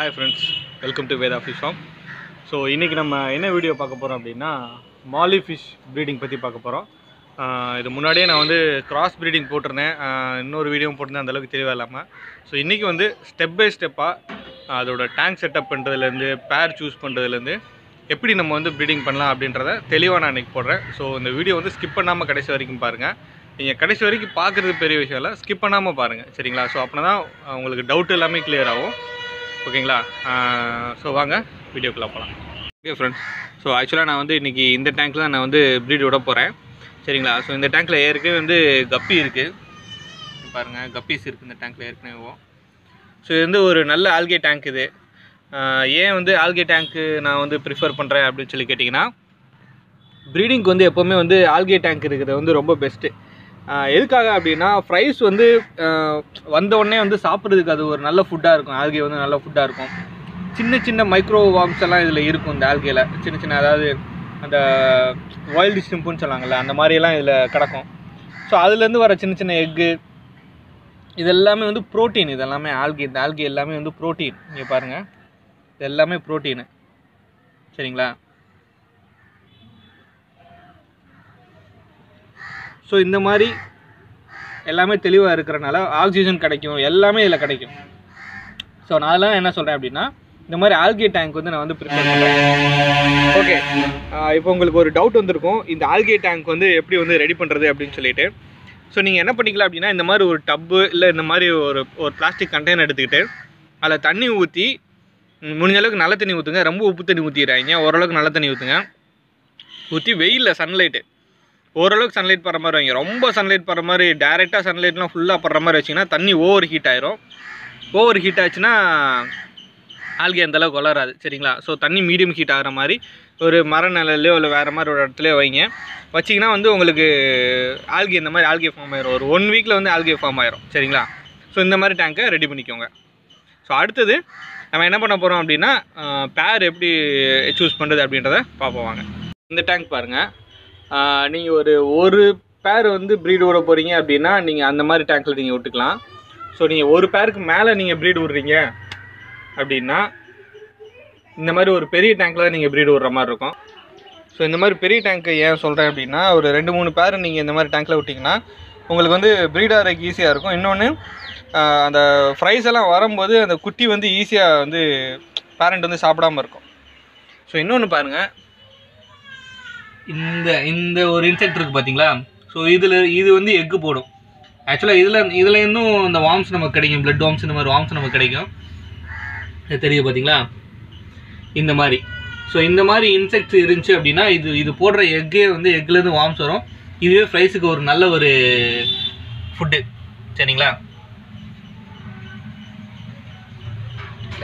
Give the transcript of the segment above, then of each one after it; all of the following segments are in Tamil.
Hi friends welcome to Veda fish farm so இன்றைக்கி நம்ம என்ன வீடியோ பார்க்க போகிறோம் அப்படின்னா மாலி ஃபிஷ் ப்ரீடிங் பற்றி பார்க்க போகிறோம் இது முன்னாடியே நான் வந்து கிராஸ் ப்ரீடிங் போட்டிருந்தேன். இன்னொரு வீடியோவும் போட்டிருந்தேன் அந்தளவுக்கு தெளிவாக இல்லாமல் ஸோ இன்றைக்கி வந்து ஸ்டெப் பை ஸ்டெப்பாக அதோட டேங்க் செட்டப் பண்ணுறதுலேருந்து பேர் சூஸ் பண்ணுறதுலேருந்து எப்படி நம்ம வந்து ப்ரீடிங் பண்ணலாம் அப்படின்றத தெளிவாக நான் இன்றைக்கி போடுறேன். ஸோ இந்த வீடியோ வந்து ஸ்கிப் பண்ணாமல் கடைசி வரைக்கும் பாருங்கள் நீங்கள் கடைசி வரைக்கும் பார்க்குறது பெரிய விஷயம் இல்லை ஸ்கிப் பண்ணாமல் பாருங்கள் சரிங்களா? ஸோ அப்படின்னா தான் உங்களுக்கு டவுட் எல்லாமே கிளியர் ஆகும். ஓகேங்களா? ஸோ வாங்க வீடியோக்குள்ளே போகலாம் ஓகே ஃப்ரெண்ட்ஸ் ஸோ ஆக்சுவலாக நான் வந்து இன்றைக்கி இந்த டேங்க்கில் தான் நான் வந்து ப்ரீட் விட போகிறேன் சரிங்களா? ஸோ இந்த டேங்க்கில் ஏற்கனவே வந்து கப்பி இருக்குது பாருங்கள் கப்பீஸ் இருக்குது இந்த டேங்க்கில் ஏற்கனவே. ஸோ இது வந்து ஒரு நல்ல ஆல்கே டேங்க் இது. ஏன் வந்து ஆல்கே டேங்க்கு நான் வந்து ப்ரிஃபர் பண்ணுறேன் அப்படின்னு சொல்லி கேட்டிங்கன்னா ப்ரீடிங்க்கு வந்து எப்போவுமே வந்து ஆல்கே டேங்க் இருக்கிறது வந்து ரொம்ப பெஸ்ட்டு எதுக்காக அப்படின்னா ஃப்ரைஸ் வந்து வந்த உடனே வந்து சாப்பிட்றதுக்கு அது ஒரு நல்ல ஃபுட்டாக இருக்கும். ஆல்கே வந்து நல்ல ஃபுட்டாக இருக்கும். சின்ன சின்ன மைக்ரோ வார்ம்ஸ் எல்லாம் இதில் இருக்கும் இந்த ஆல்கேல. சின்ன சின்ன அதாவது அந்த வைல்டு ஸ்டிம்புன்னு சொல்லாங்கல்ல அந்த மாதிரியெல்லாம் இதில் கிடக்கும். ஸோ அதுலேருந்து வர சின்ன சின்ன எக்கு இது எல்லாமே வந்து ப்ரோட்டீன் இது எல்லாமே ஆல்கே இந்த ஆல்கே எல்லாமே வந்து ப்ரோட்டீன் நீங்கள் பாருங்கள் இது எல்லாமே ப்ரோட்டீனு சரிங்களா? ஸோ இந்த மாதிரி எல்லாமே தெளிவாக இருக்கிறனால ஆக்சிஜன் கிடைக்கும் எல்லாமே இதில் கிடைக்கும். ஸோ நான் அதெல்லாம் என்ன சொல்கிறேன் அப்படின்னா இந்த மாதிரி ஆல்கே டேங்க் வந்து நான் வந்து ப்ரிப்பேர் பண்ணுறேன் ஓகே இப்போ உங்களுக்கு ஒரு டவுட் வந்திருக்கும் இந்த ஆல்கே டேங்க் வந்து எப்படி வந்து ரெடி பண்ணுறது அப்படின்னு சொல்லிட்டு. ஸோ நீங்கள் என்ன பண்ணிக்கலாம் அப்படின்னா இந்த மாதிரி ஒரு டப்பு இல்லை இந்த மாதிரி ஒரு ஒரு பிளாஸ்டிக் கண்டெய்னர் எடுத்துக்கிட்டு அதில் தண்ணி ஊற்றி முடிஞ்ச அளவுக்கு நல்ல தண்ணி ஊற்றுங்க ரொம்ப உப்பு தண்ணி ஊற்றிடுறாங்க ஓரளவுக்கு நல்ல தண்ணி ஊற்றுங்க ஊற்றி வெயிலில் சன்லைட்டு ஓரளவுக்கு சன்லைட் படுற மாதிரி வைங்க. ரொம்ப சன்லைட் படுற மாதிரி டேரெக்டாக சன்லைட்லாம் ஃபுல்லாக படுற மாதிரி வச்சிங்கன்னா தண்ணி ஓவர் ஹீட் ஆயிரும். ஓவர் ஹீட் ஆச்சுன்னா ஆல்கே அந்த அளவுக்கு வளராது. சரிங்களா? ஸோ தண்ணி மீடியம் ஹீட் ஆகிற மாதிரி ஒரு மர நிலையிலையோ இல்லை வேறு மாதிரி ஒரு இடத்துலையோ வைங்க. வச்சிங்கன்னா வந்து உங்களுக்கு ஆல்கே இந்த மாதிரி ஆல்கே ஃபார்ம் ஆயிரும். ஒரு ஒன் வீக்கில் வந்து ஆல்கே ஃபார்ம் ஆயிரும். சரிங்களா? ஸோ இந்த மாதிரி டேங்கை ரெடி பண்ணிக்கோங்க. ஸோ அடுத்தது நம்ம என்ன பண்ண போகிறோம் அப்படின்னா பேர் எப்படி சூஸ் பண்ணுறது அப்படின்றத பார்ப்போம் வாங்க. இந்த டேங்க் பாருங்கள் நீங்கள் ஒரு ஒரு பேர் வந்து ப்ரீடு விட போகிறீங்க அப்படின்னா நீங்கள் அந்த மாதிரி டேங்க்கில் நீங்கள் விட்டுக்கலாம். ஸோ நீங்கள் ஒரு பேருக்கு மேலே நீங்கள் ப்ரீடு விடுறீங்க அப்படின்னா இந்த மாதிரி ஒரு பெரிய டேங்க்கில் தான் நீங்கள் ப்ரீடு விடுற மாதிரி இருக்கும். ஸோ இந்த மாதிரி பெரிய டேங்க்கு ஏன் சொல்கிறேன் அப்படின்னா ஒரு ரெண்டு மூணு பேர் நீங்கள் இந்த மாதிரி டேங்க்கில் விட்டிங்கன்னா உங்களுக்கு வந்து ப்ரீட் ஆகிறதுக்கு ஈஸியாக இருக்கும். இன்னொன்று அந்த ஃப்ரைஸ் எல்லாம் வரும்போது அந்த குட்டி வந்து ஈஸியாக வந்து பேரண்ட் வந்து சாப்பிடாம இருக்கும். ஸோ இன்னொன்று பாருங்கள் இந்த இந்த ஒரு இன்செக்ட் இருக்குது பார்த்தீங்களா ஸோ இதில் இது வந்து எக்கு போடும். ஆக்சுவலாக இதில் இதில் இருந்தும் இந்த வார்ம்ஸ் நமக்கு கிடைக்கும். பிளட் வாம்ஸ் இந்த மாதிரி வாம்ஸ் நமக்கு கிடைக்கும். இது தெரியுது பார்த்தீங்களா இந்த மாதிரி. ஸோ இந்த மாதிரி இன்செக்ட்ஸ் இருந்துச்சு அப்படின்னா இது இது போடுற எக்கே வந்து எக்லேருந்து வார்ம்ஸ் வரும். இதுவே ஃப்ரைஸுக்கு ஒரு நல்ல ஒரு ஃபுட்டு சரிங்களா?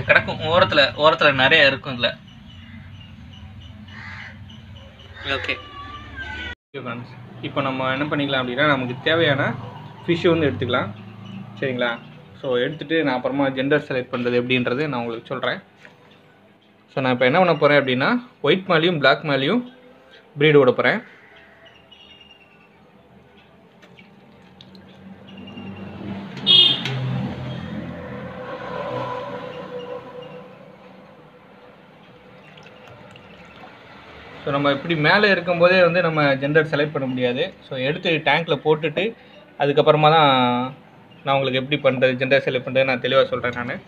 கிடக்கும். ஓரத்தில் ஓரத்தில் நிறைய இருக்கும் இதில். ஓகே ஓகே ஃப்ரெண்ட்ஸ் இப்போ நம்ம என்ன பண்ணிக்கலாம் அப்படின்னா நமக்கு தேவையான ஃபிஷ்ஷை வந்து எடுத்துக்கலாம். சரிங்களா? ஸோ எடுத்துகிட்டு நான் அப்புறமா ஜெண்டர் செலக்ட் பண்ணுறது எப்படின்றது நான் உங்களுக்கு சொல்கிறேன் ஸோ நான் இப்போ என்ன பண்ண போகிறேன் அப்படின்னா ஒயிட் மேலேயும் பிளாக் மேலேயும் ப்ரீடு விட போகிறேன் ஸோ நம்ம இப்படி மேலே இருக்கும்போதே வந்து நம்ம ஜெண்டர் செலக்ட் பண்ண முடியாது. ஸோ எடுத்து டேங்க்கில் போட்டுட்டு அதுக்கப்புறமா தான் நான் உங்களுக்கு எப்படி பண்ணுறது ஜெண்டர் செலக்ட் பண்ணுறது நான் தெளிவாக சொல்கிறேன் நான்.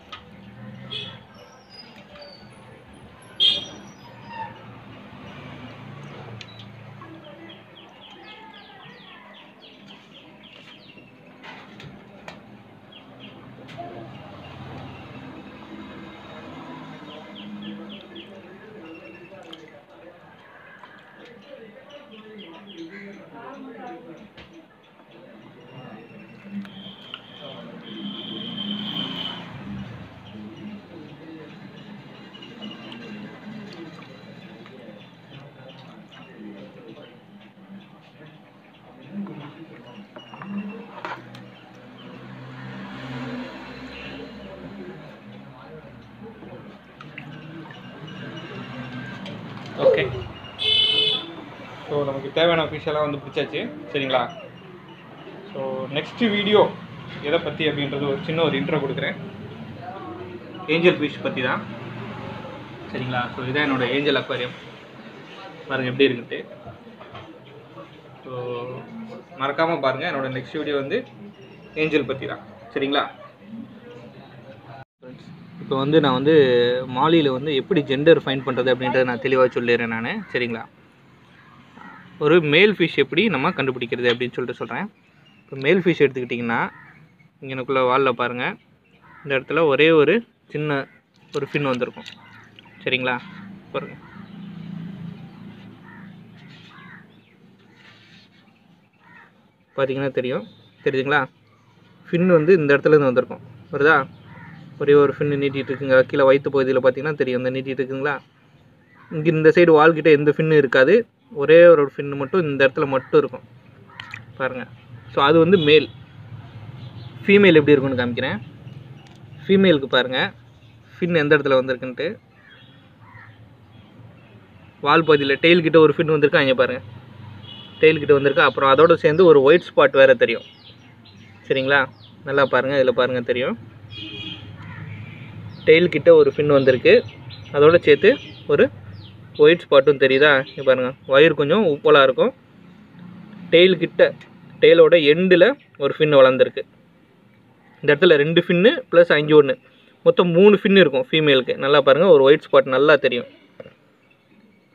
ஓகே ஸோ நமக்கு தேவையான fish வந்து பிடிச்சாச்சு. சரிங்களா? ஸோ நெக்ஸ்ட் வீடியோ எதை பற்றி அப்படின்றது ஒரு சின்ன ஒரு இன்ட்ரோ கொடுக்குறேன். ஏஞ்சல் ஃபிஷ் பற்றி தான். சரிங்களா? ஸோ இதான் என்னோட ஏஞ்சல் அக்வாரியம் பாருங்கள் எப்படி இருக்குன்ட்டு. ஸோ மறக்காமல் பாருங்கள் என்னோடய நெக்ஸ்ட் வீடியோ வந்து ஏஞ்சல் பற்றி தான். சரிங்களா? இப்போ வந்து நான் வந்து மாலியில் வந்து எப்படி ஜெண்டர் ஃபைன் பண்ணுறது அப்படின்றத நான் தெளிவாக சொல்லிடுறேன் நான். சரிங்களா? ஒரு மேல் ஃபிஷ் எப்படி நம்ம கண்டுபிடிக்கிறது அப்படின்னு சொல்லிட்டு சொல்கிறேன் இப்போ மேல் ஃபிஷ் எடுத்துக்கிட்டிங்கன்னா இங்கனக்குள்ளே வாலில் பாருங்கள் இந்த இடத்துல ஒரே ஒரு சின்ன ஒரு ஃபின் வந்திருக்கும். சரிங்களா? பாருங்க. பார்த்தீங்கன்னா தெரியும். தெரியுதுங்களா? ஃபின் வந்து இந்த இடத்துல இருந்து வந்திருக்கும். வருதா? ஒரே ஒரு ஃபின்னு நீட்டிகிட்டு இருக்குங்க. கீழே வயிற்று பகுதியில் பார்த்தீங்கன்னா தெரியும். இந்த நீட்டிகிட்டு இருக்குங்களா? இங்கே இந்த சைடு வால்கிட்ட எந்த ஃபின்னு இருக்காது. ஒரே ஒரு ஃபின்னு மட்டும் இந்த இடத்துல மட்டும் இருக்கும். பாருங்கள் ஸோ அது வந்து மேல் ஃபீமேல் எப்படி இருக்குன்னு காமிக்கிறேன். ஃபீமேலுக்கு பாருங்கள் ஃபின் எந்த இடத்துல வந்திருக்குன்ட்டு. வால் பகுதியில் டெயில்கிட்ட ஒரு ஃபின் வந்திருக்கு? அங்கே பாருங்கள் டெய்ல்கிட்ட வந்திருக்கு? அப்புறம் அதோடு சேர்ந்து ஒரு ஒயிட் ஸ்பாட் வேறு தெரியும். சரிங்களா? நல்லா பாருங்கள் இதில் பாருங்கள் தெரியும். டெயில் கிட்ட ஒரு ஃபின் வந்திருக்கு. அதோட சேர்த்து ஒரு ஒயிட் ஸ்பாட்டும் தெரியுதா? இங்கே பாருங்கள் வயிறு கொஞ்சம் உப்பலாக இருக்கும். டெயில் கிட்ட டெயிலோட எண்டில் ஒரு ஃபின் வளர்ந்துருக்கு. இந்த இடத்துல ரெண்டு ஃபின்னு ப்ளஸ் அஞ்சு ஒன்று மொத்தம் மூணு ஃபின் இருக்கும் ஃபீமேலுக்கு நல்லா பாருங்கள் ஒரு ஒயிட் ஸ்பாட் நல்லா தெரியும்.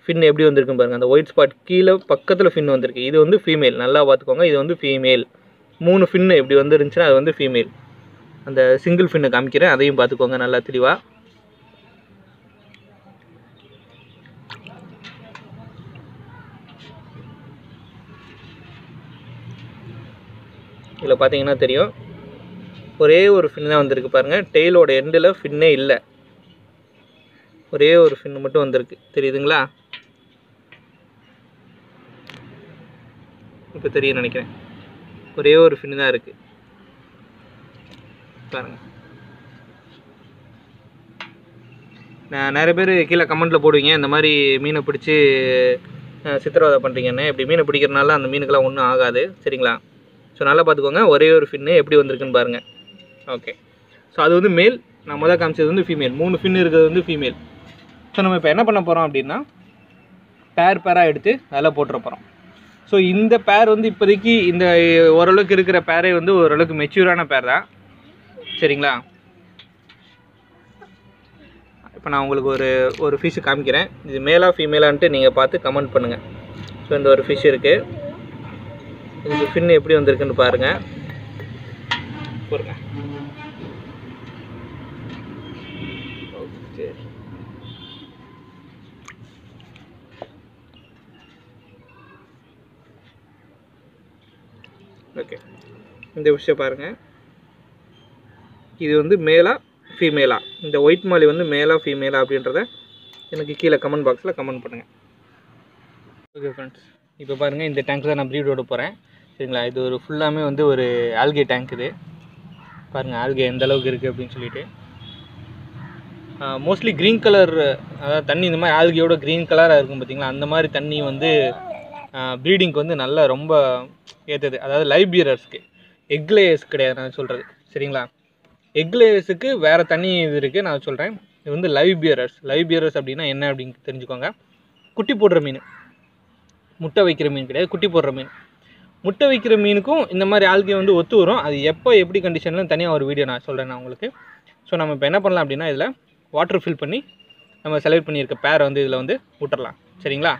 ஃபின் எப்படி வந்திருக்குன்னு பாருங்கள் அந்த ஒயிட் ஸ்பாட் கீழே பக்கத்தில் ஃபின் வந்திருக்கு. இது வந்து ஃபீமேல் நல்லா பார்த்துக்கோங்க இது வந்து ஃபீமேல் மூணு ஃபின்னு எப்படி வந்துருந்துச்சுன்னா அது வந்து ஃபீமேல் அந்த சிங்கிள் ஃபின்னை காமிக்கிறேன். அதையும் பார்த்துக்கோங்க நல்லா தெளிவாக இதில் பார்த்தீங்கன்னா தெரியும். ஒரே ஒரு ஃபின் தான் வந்திருக்கு பாருங்கள் டெய்லோட எண்டில் ஃபின்னே இல்லை. ஒரே ஒரு ஃபின் மட்டும் வந்திருக்கு. தெரியுதுங்களா? இப்போ தெரியும் நினைக்கிறேன். ஒரே ஒரு ஃபின் தான் இருக்குது பாருங்க. நான் நிறைய பேர் கீழே கமெண்ட்டில் போடுவீங்க இந்த மாதிரி மீனை பிடிச்சி சித்திரவதை பண்ணுறீங்கன்னு இப்படி மீனை பிடிக்கிறனால அந்த மீனுக்கெல்லாம் ஒன்றும் ஆகாது சரிங்களா? ஸோ நல்லா பார்த்துக்கோங்க ஒரே ஒரு ஃபின்னு எப்படி வந்திருக்குன்னு பாருங்கள் ஓகே ஸோ அது வந்து மேல் நான் முதல் காமிச்சது வந்து ஃபீமேல் மூணு ஃபின் இருக்கிறது வந்து ஃபீமேல் ஸோ நம்ம இப்போ என்ன பண்ண போகிறோம் அப்படின்னா பேர் பேராக எடுத்து அதில் போட்டுற போகிறோம் ஸோ இந்த பேர் வந்து இப்போதைக்கு இந்த ஓரளவுக்கு இருக்கிற பேரே வந்து ஓரளவுக்கு மெச்சூரான பேர் தான். சரிங்களா? இப்போ நான் உங்களுக்கு ஒரு ஒரு ஃபிஷ்ஷு காமிக்கிறேன். இது மேலா ஃபீமேலான்ட்டு நீங்கள் பார்த்து கமெண்ட் பண்ணுங்கள் ஸோ இந்த ஒரு ஃபிஷ் இருக்குது இதுக்கு ஃபின் எப்படி வந்திருக்குன்னு பாருங்கள் பாருங்க ஓகே ஓகே இந்த விஷயம் பாருங்கள் இது வந்து மேலா ஃபீமேலா இந்த ஒயிட் மாலி வந்து மேலா ஃபீமேலா அப்படின்றத எனக்கு கீழே கமெண்ட் பாக்ஸில் கமெண்ட் பண்ணுங்கள் ஓகே ஃப்ரெண்ட்ஸ் இப்போ பாருங்கள் இந்த டேங்க் தான் நான் ப்ரீட் போகிறேன் சரிங்களா? இது ஒரு ஃபுல்லாமே வந்து ஒரு ஆல்கே டேங்க் இது. பாருங்கள் ஆல்கே எந்த அளவுக்கு இருக்குது அப்படின்னு சொல்லிட்டு. மோஸ்ட்லி க்ரீன் கலர் அதாவது தண்ணி இந்த மாதிரி ஆல்கையோட க்ரீன் கலராக இருக்கும் பார்த்தீங்களா அந்த மாதிரி தண்ணி வந்து ப்ரீடிங்க்கு வந்து நல்லா ரொம்ப ஏற்றது அதாவது லைவ் பியரர்ஸ்க்கு எக் லேயர்ஸ் கிடையாது நான் சொல்கிறது சரிங்களா? எக்லேயர்ஸுக்கு வேறு தண்ணி இது இருக்குது நான் சொல்கிறேன் இது வந்து லைவ் பியரர்ஸ் லைவ் பியரர்ஸ் அப்படின்னா என்ன அப்படின்னு தெரிஞ்சுக்கோங்க. குட்டி போடுற மீன். முட்டை வைக்கிற மீன் கிடையாது குட்டி போடுற மீன். முட்டை வைக்கிற மீனுக்கும் இந்த மாதிரி ஆல்கே வந்து ஒத்து வரும். அது எப்போ எப்படி கண்டிஷனில் தனியாக ஒரு வீடியோ நான் சொல்கிறேன் நான் உங்களுக்கு. ஸோ நம்ம இப்போ என்ன பண்ணலாம் அப்படின்னா இதில் வாட்டர் ஃபில் பண்ணி நம்ம செலக்ட் பண்ணியிருக்க பேரை வந்து இதில் வந்து விட்டுறலாம் சரிங்களா?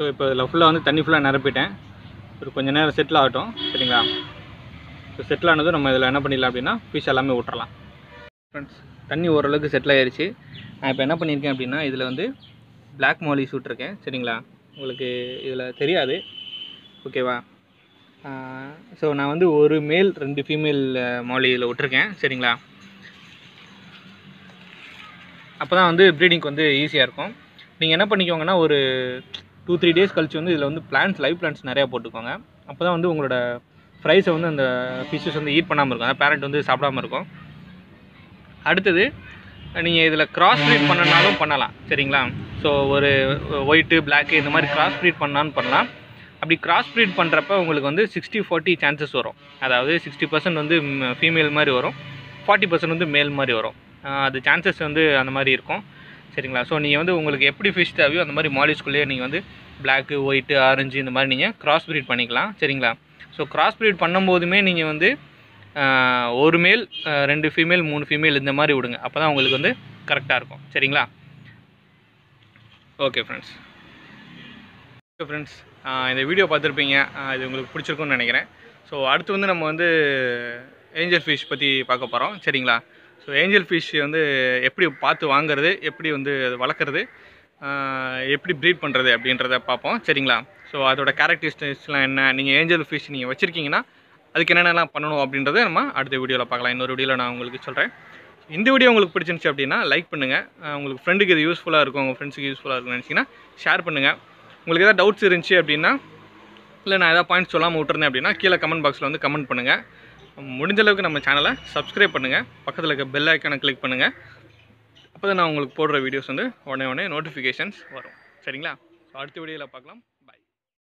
ஸோ இப்போ இதில் ஃபுல்லாக வந்து தண்ணி ஃபுல்லாக நிரப்பிட்டேன். ஒரு கொஞ்சம் நேரம் செட்டில் ஆகட்டும் சரிங்களா? ஸோ செட்டில் ஆனதும் நம்ம இதில் என்ன பண்ணிடலாம் அப்படின்னா ஃபிஷ் எல்லாமே விட்டுறலாம் ஃப்ரெண்ட்ஸ் தண்ணி ஓரளவுக்கு செட்டில் ஆயிடுச்சு நான் இப்போ என்ன பண்ணியிருக்கேன் அப்படின்னா இதில் வந்து பிளாக் மாலிஸ் விட்ருக்கேன் சரிங்களா? உங்களுக்கு இதில் தெரியாது. ஓகேவா ஸோ நான் வந்து ஒரு மேல் ரெண்டு ஃபீமேல் மாலி இதில் விட்ருக்கேன் சரிங்களா? அப்போ தான் வந்து ப்ரீடிங்க்கு வந்து ஈஸியாக இருக்கும். நீங்கள் என்ன பண்ணிக்கோங்கன்னா ஒரு டூ த்ரீ டேஸ் கழிச்சு வந்து இதில் வந்து பிளான்ஸ் லைவ் பிளான்ஸ் நிறையா போட்டுக்கோங்க. அப்போ தான் வந்து உங்களோட ஃப்ரைஸை வந்து அந்த ஃபிஷ்ஷஸ் வந்து ஈட் பண்ணாமல் இருக்கும். அந்த பேரண்ட் வந்து சாப்பிடாம இருக்கும். அடுத்தது நீங்கள் இதில் கிராஸ் ப்ரீட் பண்ணனாலும் பண்ணலாம். சரிங்களா? ஸோ ஒரு ஒயிட்டு பிளாக்கு இந்த மாதிரி கிராஸ் ப்ரீட் பண்ணாலும் பண்ணலாம். அப்படி கிராஸ் ப்ரீட் பண்ணுறப்ப உங்களுக்கு வந்து சிக்ஸ்டி ஃபார்ட்டி சான்சஸ் வரும். அதாவது சிக்ஸ்டி பர்சன்ட் வந்து ஃபீமேல் மாதிரி வரும். ஃபார்ட்டி பர்சன்ட் வந்து மேல் மாதிரி வரும். அது சான்சஸ் வந்து அந்த மாதிரி இருக்கும். சரிங்களா? ஸோ நீங்கள் வந்து உங்களுக்கு எப்படி ஃபிஷ் தேவையோ அந்த மாதிரி மாலிஸ்குள்ளேயே நீங்கள் வந்து பிளாக்கு ஒயிட்டு ஆரஞ்சு இந்த மாதிரி நீங்கள் கிராஸ் ப்ரீட் பண்ணிக்கலாம். சரிங்களா? ஸோ கிராஸ் ப்ரீட் பண்ணும்போதுமே நீங்கள் வந்து ஒரு மேல் ரெண்டு ஃபீமேல் மூணு ஃபீமேல் இந்த மாதிரி விடுங்க. அப்போ தான் உங்களுக்கு வந்து கரெக்டாக இருக்கும். சரிங்களா? ஓகே ஃப்ரெண்ட்ஸ் ஓகே ஃப்ரெண்ட்ஸ் இந்த வீடியோ பார்த்துருப்பீங்க. இது உங்களுக்கு பிடிச்சிருக்கும்னு நினைக்கிறேன். ஸோ அடுத்து வந்து நம்ம வந்து ஏஞ்சல் ஃபிஷ் பற்றி பார்க்க போகிறோம் சரிங்களா? ஸோ ஏஞ்சல் ஃபிஷ் வந்து எப்படி பார்த்து வாங்குறது எப்படி வந்து வளர்க்குறது எப்படி ப்ரீட் பண்ணுறது அப்படின்றத பார்ப்போம். சரிங்களா? ஸோ அதோட கேரக்டரிஸ்டிக்ஸ்லாம் என்ன? நீங்கள் ஏஞ்சல் ஃபிஷ் நீங்கள் வச்சுருக்கீங்கன்னா அதுக்கு என்னென்னலாம் பண்ணணும் அப்படின்றத நம்ம அடுத்த வீடியோவில் பார்க்கலாம். இன்னொரு வீடியோவில் நான் உங்களுக்கு சொல்கிறேன் இந்த வீடியோ உங்களுக்கு பிடிச்சிருந்துச்சு அப்படின்னா லைக் பண்ணுங்கள் உங்களுக்கு ஃப்ரெண்டுக்கு இது யூஸ்ஃபுல்லாக இருக்கும். உங்கள் ஃப்ரெண்ட்ஸுக்கு யூஸ்ஃபுல்லாக இருக்கும்னு நினச்சிங்கன்னா ஷேர் பண்ணுங்கள் உங்களுக்கு எதாவது டவுட்ஸ் இருந்துச்சு அப்படின்னா இல்லை நான் எதாவது பாயிண்ட் சொல்லாமல் விட்டுருந்தேன் அப்படின்னா கீழே கமெண்ட் பாக்ஸில் வந்து கமெண்ட் பண்ணுங்கள் முடிஞ்ச அளவுக்கு நம்ம சேனலை சப்ஸ்கிரைப் பண்ணுங்கள் பக்கத்தில் இருக்க பெல் ஐக்கானை கிளிக் பண்ணுங்கள் அப்போ தான் நான் உங்களுக்கு போடுற வீடியோஸ் வந்து உடனே உடனே நோட்டிஃபிகேஷன்ஸ் வரும். சரிங்களா? ஸோ அடுத்த வீடியோவில் பார்க்கலாம்.